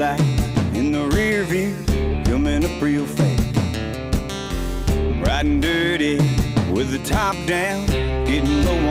light in the rear view, coming up real fast. Riding dirty with the top down, getting low on.